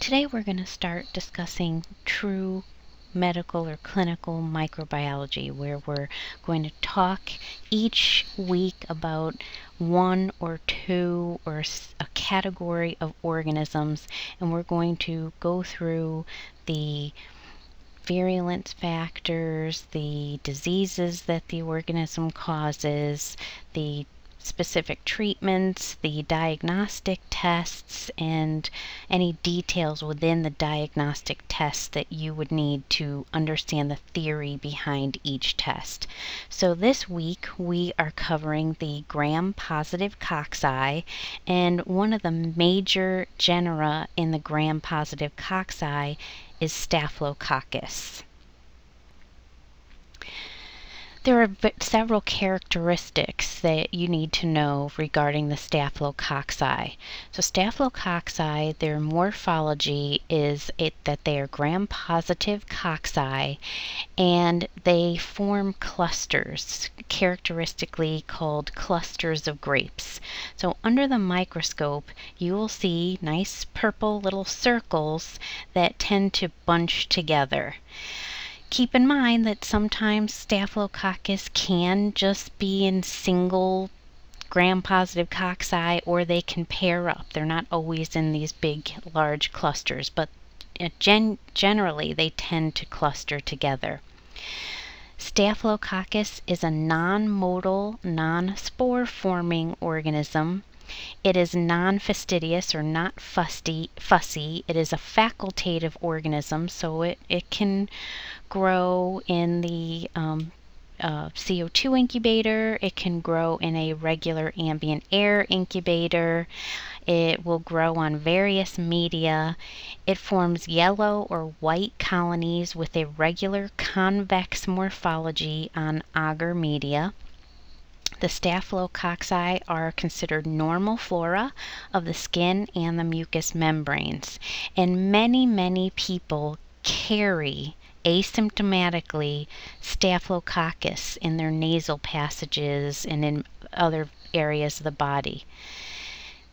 Today we're going to start discussing true medical or clinical microbiology where we're going to talk each week about one or two or a category of organisms and we're going to go through the virulence factors, the diseases that the organism causes, the specific treatments, the diagnostic tests, and any details within the diagnostic tests that you would need to understand the theory behind each test. So this week we are covering the gram-positive cocci, and one of the major genera in the gram-positive cocci is Staphylococcus. There are several characteristics that you need to know regarding the staphylococci. So staphylococci, their morphology is it, that they are gram-positive cocci and they form clusters, characteristically called clusters of grapes. So under the microscope, you will see nice purple little circles that tend to bunch together. Keep in mind that sometimes Staphylococcus can just be in single gram-positive cocci or they can pair up. They're not always in these big, large clusters, but uh, gen generally they tend to cluster together. Staphylococcus is a non-motile, non-spore forming organism. It is non-fastidious or not fussy, fussy. It is a facultative organism, so it, it can grow in the um, uh, CO2 incubator. It can grow in a regular ambient air incubator. It will grow on various media. It forms yellow or white colonies with a regular convex morphology on agar media. The staphylococci are considered normal flora of the skin and the mucous membranes. And many, many people carry asymptomatically staphylococcus in their nasal passages and in other areas of the body.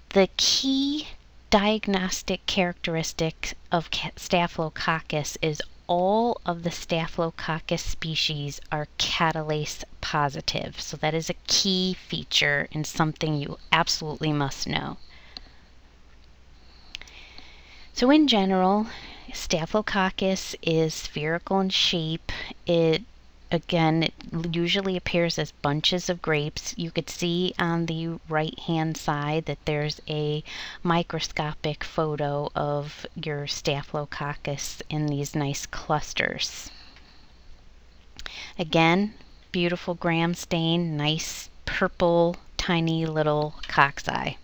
The key diagnostic characteristic of staphylococcus is all of the staphylococcus species are catalase positive. So that is a key feature and something you absolutely must know. So in general, Staphylococcus is spherical in shape. It again it usually appears as bunches of grapes. You could see on the right hand side that there's a microscopic photo of your Staphylococcus in these nice clusters. Again, beautiful gram stain, nice purple tiny little cocci.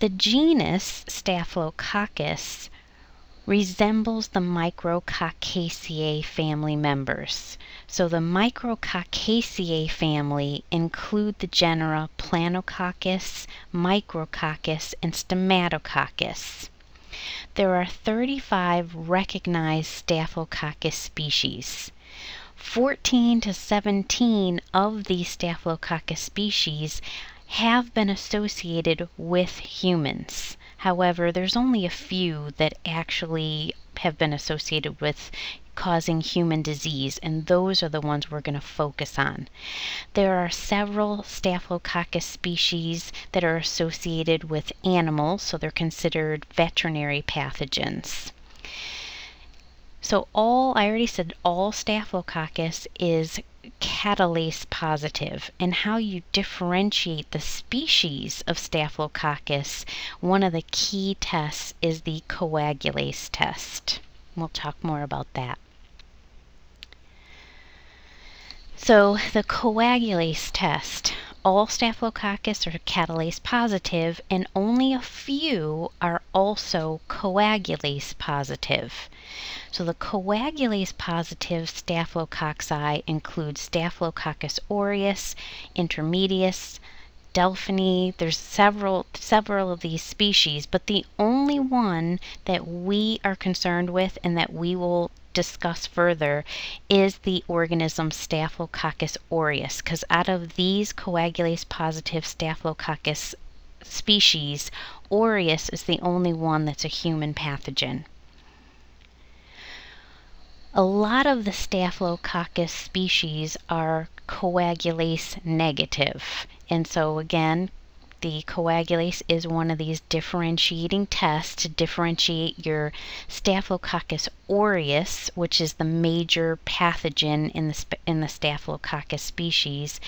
The genus Staphylococcus resembles the Micrococcaceae family members. So the Micrococcaceae family include the genera Planococcus, Micrococcus, and Stomatococcus. There are 35 recognized Staphylococcus species. 14 to 17 of these Staphylococcus species have been associated with humans. However, there's only a few that actually have been associated with causing human disease, and those are the ones we're going to focus on. There are several Staphylococcus species that are associated with animals, so they're considered veterinary pathogens. So all, I already said all Staphylococcus is catalase positive and how you differentiate the species of Staphylococcus, one of the key tests is the coagulase test. We'll talk more about that. So the coagulase test, all Staphylococcus are catalase positive and only a few are also coagulase positive. So the coagulase positive staphylococci include Staphylococcus aureus, intermedius, delphini. There's several several of these species, but the only one that we are concerned with and that we will discuss further is the organism Staphylococcus aureus because out of these coagulase positive Staphylococcus species, aureus is the only one that's a human pathogen. A lot of the Staphylococcus species are coagulase negative. And so again, the coagulase is one of these differentiating tests to differentiate your Staphylococcus aureus, which is the major pathogen in the, in the Staphylococcus species,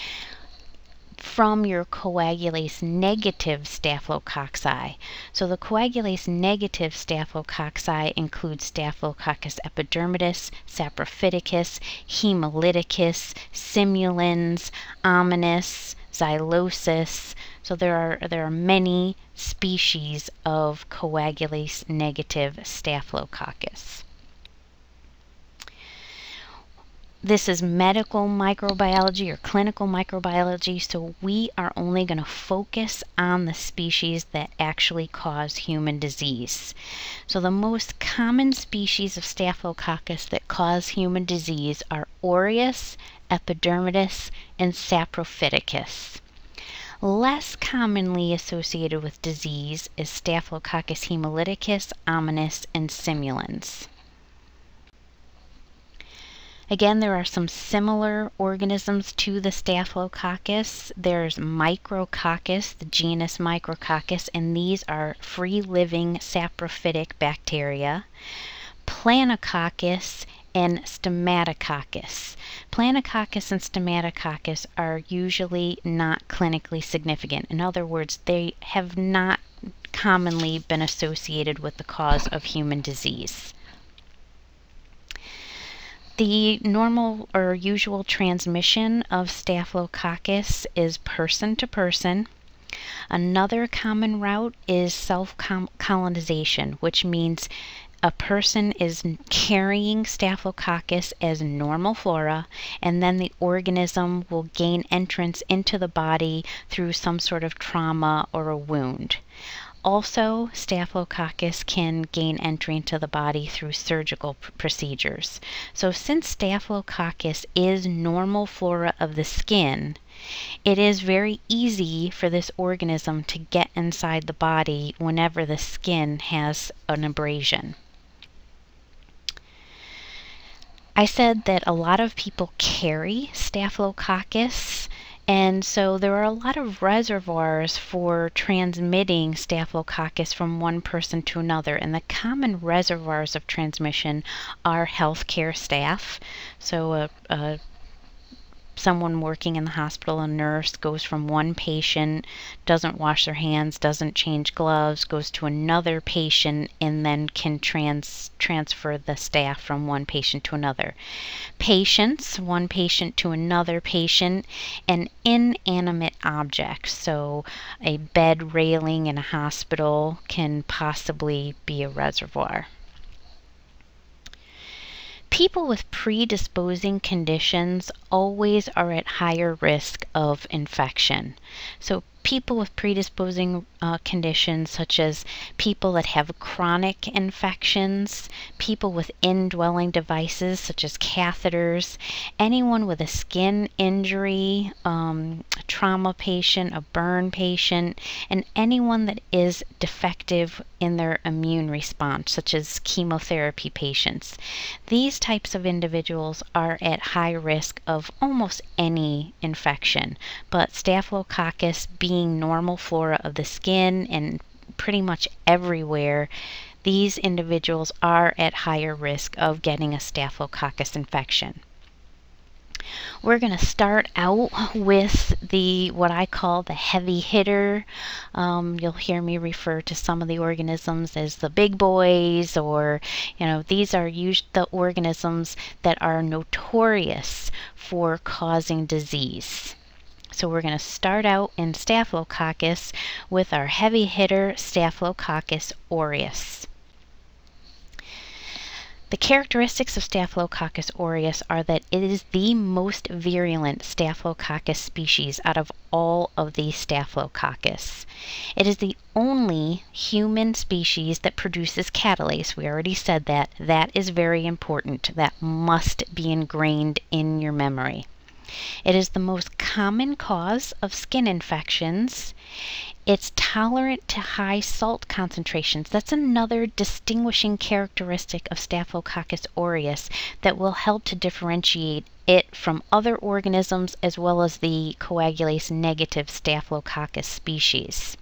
from your coagulase negative staphylococci. So the coagulase negative staphylococci include Staphylococcus epidermidis, saprophyticus, hemolyticus, simulans, hominis, xylosus. So there are there are many species of coagulase negative staphylococcus. This is medical microbiology or clinical microbiology, so we are only going to focus on the species that actually cause human disease. So the most common species of Staphylococcus that cause human disease are Aureus, Epidermidis, and Saprophyticus. Less commonly associated with disease is Staphylococcus hemolyticus, hominis, and simulans. Again, there are some similar organisms to the Staphylococcus. There's Micrococcus, the genus Micrococcus, and these are free-living saprophytic bacteria. Planococcus and Stomatococcus. Planococcus and Stomatococcus are usually not clinically significant. In other words, they have not commonly been associated with the cause of human disease. The normal or usual transmission of Staphylococcus is person to person. Another common route is self colonization, which means a person is carrying Staphylococcus as normal flora, and then the organism will gain entrance into the body through some sort of trauma or a wound. Also, Staphylococcus can gain entry into the body through surgical procedures. So since Staphylococcus is normal flora of the skin, it is very easy for this organism to get inside the body whenever the skin has an abrasion. I said that a lot of people carry Staphylococcus and so there are a lot of reservoirs for transmitting Staphylococcus from one person to another. And the common reservoirs of transmission are healthcare staff. So a, a someone working in the hospital, a nurse, goes from one patient, doesn't wash their hands, doesn't change gloves, goes to another patient, and then can trans transfer the staph from one patient to another. Patients, one patient to another patient, an inanimate object, So a bed railing in a hospital can possibly be a reservoir. People with predisposing conditions always are at higher risk of infection. So people with predisposing uh, conditions, such as people that have chronic infections, people with indwelling devices, such as catheters, anyone with a skin injury, um, a trauma patient, a burn patient, and anyone that is defective in their immune response, such as chemotherapy patients. These types of individuals are at high risk of almost any infection, but Staphylococcus being normal flora of the skin and pretty much everywhere, these individuals are at higher risk of getting a Staphylococcus infection. We're going to start out with the what I call the heavy hitter. Um, you'll hear me refer to some of the organisms as the big boys, or you know, these are the organisms that are notorious for causing disease. So we're going to start out in Staphylococcus with our heavy hitter Staphylococcus aureus. The characteristics of Staphylococcus aureus are that it is the most virulent Staphylococcus species out of all of these Staphylococcus. It is the only human species that produces catalase. We already said that. That is very important. That must be ingrained in your memory. It is the most common cause of skin infections. It's tolerant to high salt concentrations. That's another distinguishing characteristic of Staphylococcus aureus that will help to differentiate it from other organisms as well as the coagulase negative Staphylococcus species.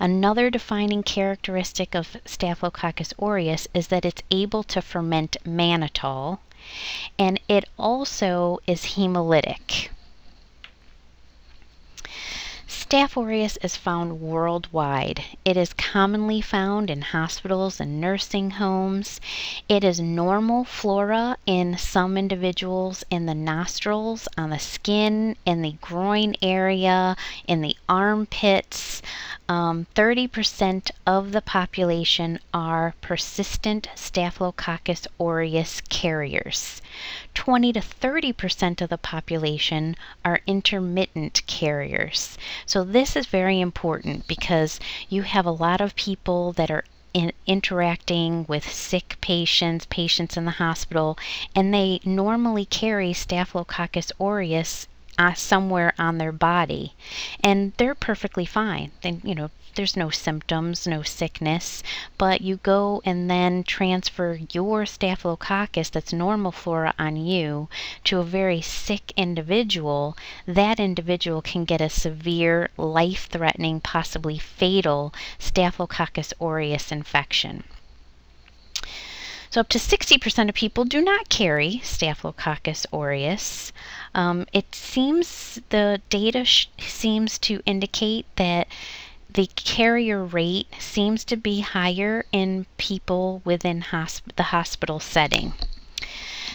Another defining characteristic of Staphylococcus aureus is that it's able to ferment mannitol and it also is hemolytic. Staph aureus is found worldwide. It is commonly found in hospitals and nursing homes. It is normal flora in some individuals in the nostrils, on the skin, in the groin area, in the armpits. Um, 30% of the population are persistent Staphylococcus aureus carriers. 20 to 30% of the population are intermittent carriers. So this is very important because you have a lot of people that are in interacting with sick patients, patients in the hospital, and they normally carry Staphylococcus aureus uh, somewhere on their body, and they're perfectly fine. Then you know there's no symptoms, no sickness, but you go and then transfer your staphylococcus that's normal flora on you to a very sick individual, that individual can get a severe, life threatening, possibly fatal Staphylococcus aureus infection. So up to 60% of people do not carry Staphylococcus aureus. Um, it seems, the data seems to indicate that the carrier rate seems to be higher in people within hosp the hospital setting.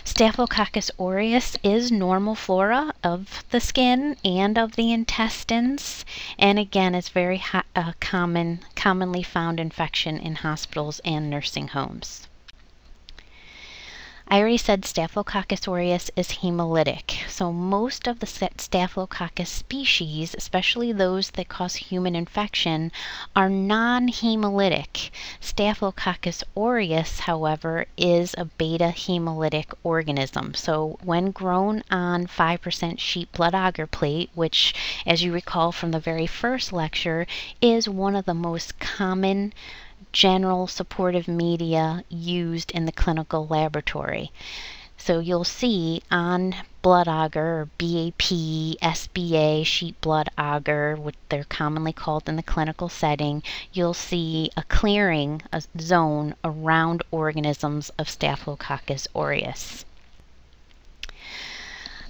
Staphylococcus aureus is normal flora of the skin and of the intestines, and again, it's very uh, common, commonly found infection in hospitals and nursing homes. I already said Staphylococcus aureus is hemolytic. So most of the Staphylococcus species, especially those that cause human infection, are non-hemolytic. Staphylococcus aureus, however, is a beta hemolytic organism. So when grown on 5% sheep blood agar plate, which as you recall from the very first lecture, is one of the most common general supportive media used in the clinical laboratory. So you'll see on blood or BAP, SBA, sheep blood agar, what they're commonly called in the clinical setting, you'll see a clearing a zone around organisms of Staphylococcus aureus.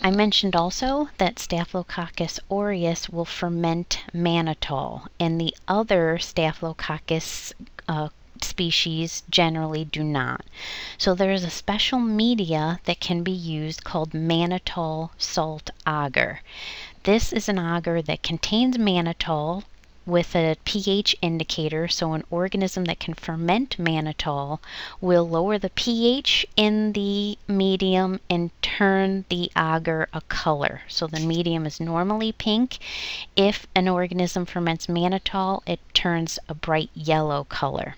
I mentioned also that Staphylococcus aureus will ferment mannitol, and the other Staphylococcus uh, species generally do not. So there is a special media that can be used called mannitol salt agar. This is an agar that contains mannitol with a pH indicator, so an organism that can ferment mannitol will lower the pH in the medium and turn the agar a color. So the medium is normally pink. If an organism ferments mannitol, it turns a bright yellow color.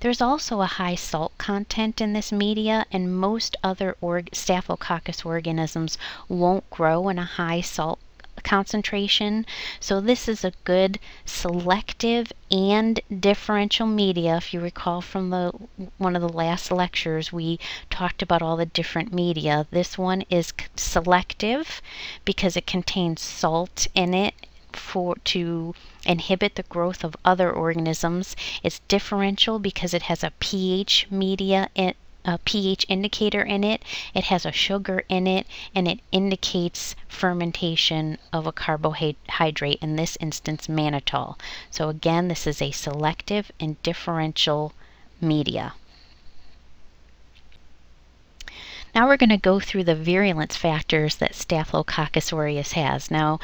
There's also a high salt content in this media, and most other org Staphylococcus organisms won't grow in a high salt concentration. So this is a good selective and differential media. If you recall from the one of the last lectures, we talked about all the different media. This one is selective because it contains salt in it for to inhibit the growth of other organisms. It's differential because it has a pH media in, a pH indicator in it, it has a sugar in it, and it indicates fermentation of a carbohydrate, in this instance mannitol. So again, this is a selective and differential media. Now we're going to go through the virulence factors that Staphylococcus aureus has. Now,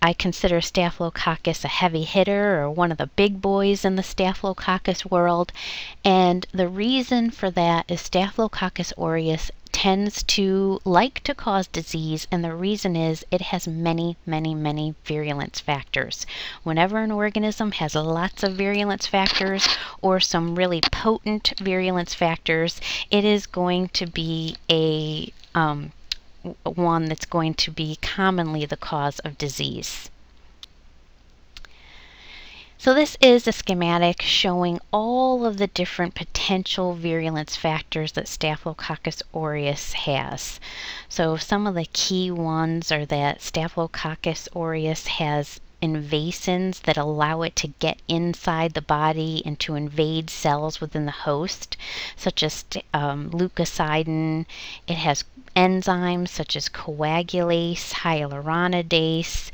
I consider Staphylococcus a heavy hitter or one of the big boys in the Staphylococcus world. And the reason for that is Staphylococcus aureus tends to like to cause disease, and the reason is it has many, many, many virulence factors. Whenever an organism has lots of virulence factors or some really potent virulence factors, it is going to be a um, one that's going to be commonly the cause of disease. So this is a schematic showing all of the different potential virulence factors that Staphylococcus aureus has. So some of the key ones are that Staphylococcus aureus has invasins that allow it to get inside the body and to invade cells within the host, such as um. It has enzymes such as coagulase, hyaluronidase.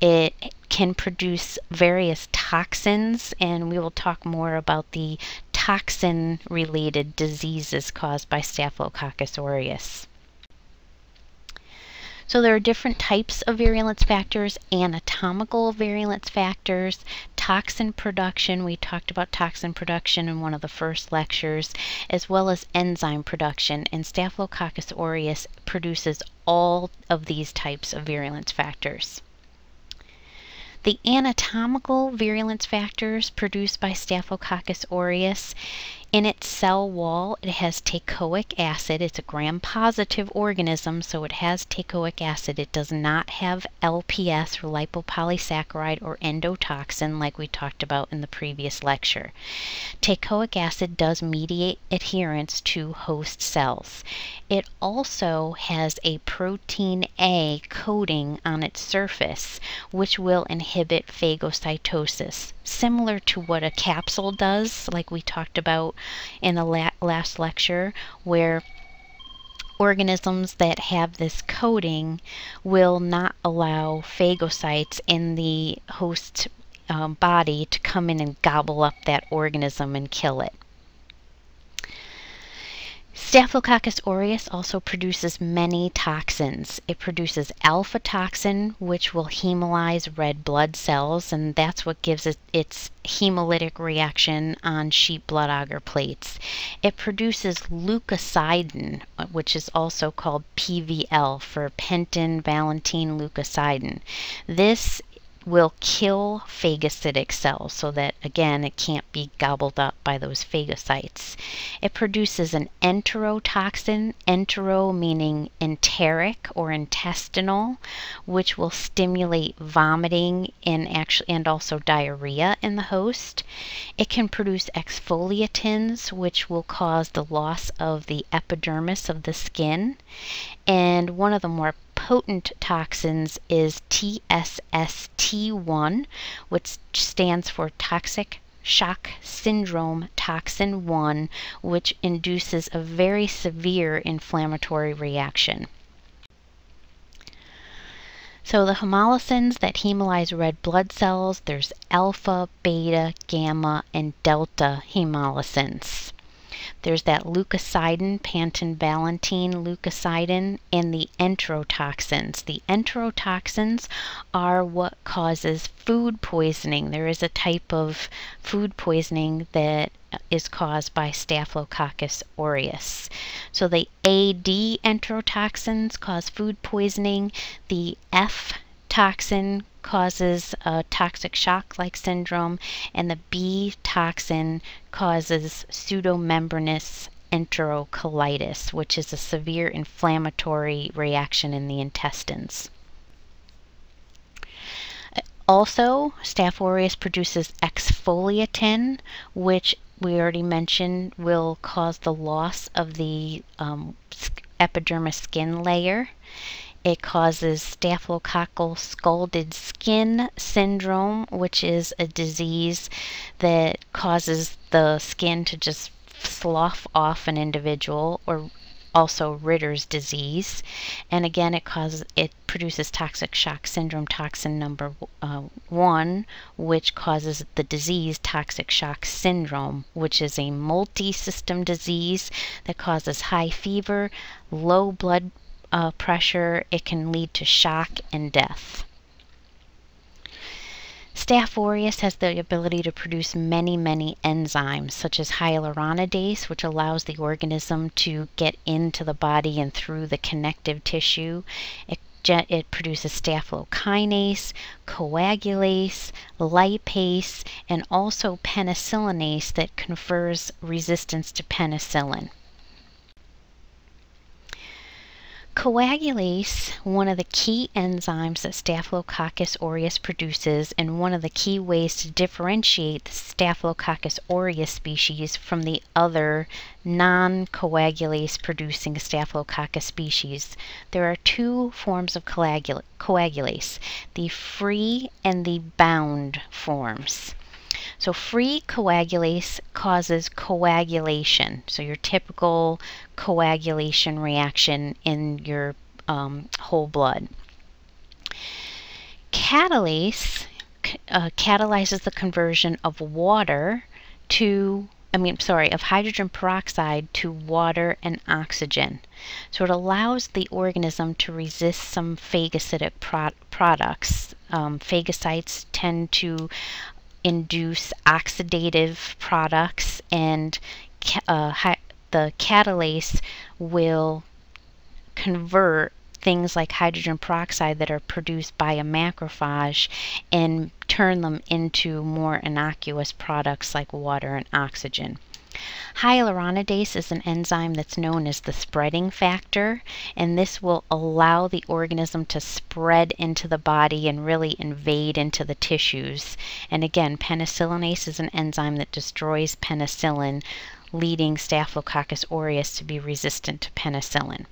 It can produce various toxins, and we will talk more about the toxin related diseases caused by Staphylococcus aureus. So there are different types of virulence factors, anatomical virulence factors, toxin production. We talked about toxin production in one of the first lectures, as well as enzyme production. And Staphylococcus aureus produces all of these types of virulence factors. The anatomical virulence factors produced by Staphylococcus aureus in its cell wall, it has teichoic acid. It's a gram-positive organism, so it has teichoic acid. It does not have LPS, or lipopolysaccharide, or endotoxin, like we talked about in the previous lecture. Teichoic acid does mediate adherence to host cells. It also has a protein A coating on its surface, which will inhibit phagocytosis, similar to what a capsule does, like we talked about in the la last lecture, where organisms that have this coating will not allow phagocytes in the host um, body to come in and gobble up that organism and kill it. Staphylococcus aureus also produces many toxins. It produces alpha toxin, which will hemolyze red blood cells, and that's what gives it its hemolytic reaction on sheep blood agar plates. It produces leukocidin, which is also called PVL for Panton Valentine leukocidin. This will kill phagocytic cells so that again it can't be gobbled up by those phagocytes. It produces an enterotoxin, entero meaning enteric or intestinal, which will stimulate vomiting and actually and also diarrhea in the host. It can produce exfoliatins, which will cause the loss of the epidermis of the skin. And one of the more potent toxins is TSST1, which stands for Toxic shock syndrome toxin 1, which induces a very severe inflammatory reaction. So the hemolysins that hemolyze red blood cells, there's alpha, beta, gamma, and delta hemolysins. There's that leukocidin, Panton-Valentine leukocidin, and the enterotoxins. The enterotoxins are what causes food poisoning. There is a type of food poisoning that is caused by Staphylococcus aureus. So the AD enterotoxins cause food poisoning. The F toxin causes a toxic shock like syndrome, and the B toxin causes pseudomembranous enterocolitis, which is a severe inflammatory reaction in the intestines. Also, Staph aureus produces exfoliatin, which we already mentioned will cause the loss of the um, epidermis skin layer. It causes staphylococcal scalded skin syndrome, which is a disease that causes the skin to just slough off an individual or also Ritter's disease. And again, it causes it produces toxic shock syndrome toxin number uh, one, which causes the disease toxic shock syndrome, which is a multi-system disease that causes high fever, low blood uh, pressure, it can lead to shock and death. Staph aureus has the ability to produce many, many enzymes, such as hyaluronidase, which allows the organism to get into the body and through the connective tissue. It, it produces staphylokinase, coagulase, lipase, and also penicillinase that confers resistance to penicillin. Coagulase, one of the key enzymes that Staphylococcus aureus produces, and one of the key ways to differentiate the Staphylococcus aureus species from the other non coagulase producing Staphylococcus species. There are two forms of coagulase the free and the bound forms. So free coagulase causes coagulation. So your typical coagulation reaction in your um, whole blood. Catalase uh, catalyzes the conversion of water to I mean, sorry, of hydrogen peroxide to water and oxygen. So it allows the organism to resist some phagocytic pro products. Um, phagocytes tend to induce oxidative products and uh, the catalase will convert things like hydrogen peroxide that are produced by a macrophage and turn them into more innocuous products like water and oxygen. Hyaluronidase is an enzyme that's known as the spreading factor, and this will allow the organism to spread into the body and really invade into the tissues. And again, penicillinase is an enzyme that destroys penicillin, leading Staphylococcus aureus to be resistant to penicillin.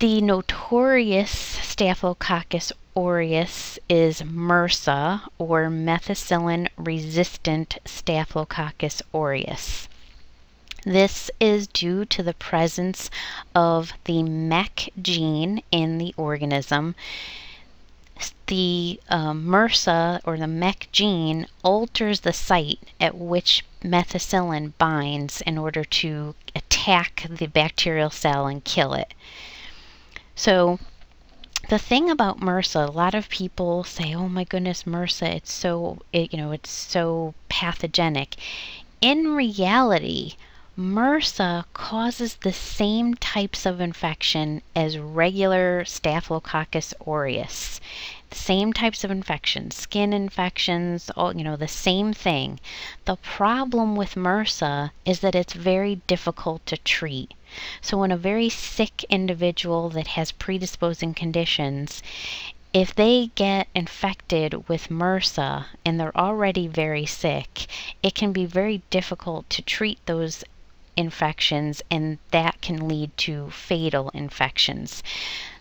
The notorious Staphylococcus aureus is MRSA or methicillin resistant Staphylococcus aureus. This is due to the presence of the MEC gene in the organism. The um, MRSA or the MEC gene alters the site at which methicillin binds in order to attack the bacterial cell and kill it. So the thing about MRSA, a lot of people say, "Oh my goodness, MRSA, it's so it, you know, it's so pathogenic." In reality, MRSA causes the same types of infection as regular Staphylococcus aureus. The same types of infections, skin infections, all, you know, the same thing. The problem with MRSA is that it's very difficult to treat. So in a very sick individual that has predisposing conditions, if they get infected with MRSA and they're already very sick, it can be very difficult to treat those infections and that can lead to fatal infections.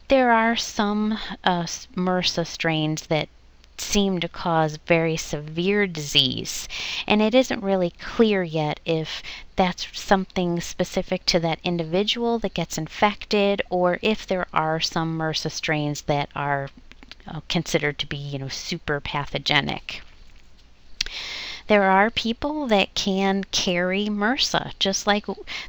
There are some uh, MRSA strains that seem to cause very severe disease. And it isn't really clear yet if that's something specific to that individual that gets infected or if there are some MRSA strains that are uh, considered to be, you know, super pathogenic. There are people that can carry MRSA, just like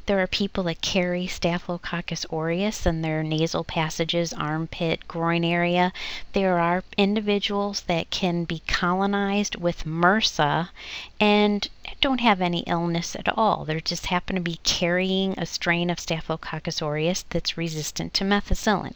there are people that carry Staphylococcus aureus in their nasal passages, armpit, groin area. There are individuals that can be colonized with MRSA and don't have any illness at all. They just happen to be carrying a strain of Staphylococcus aureus that's resistant to methicillin.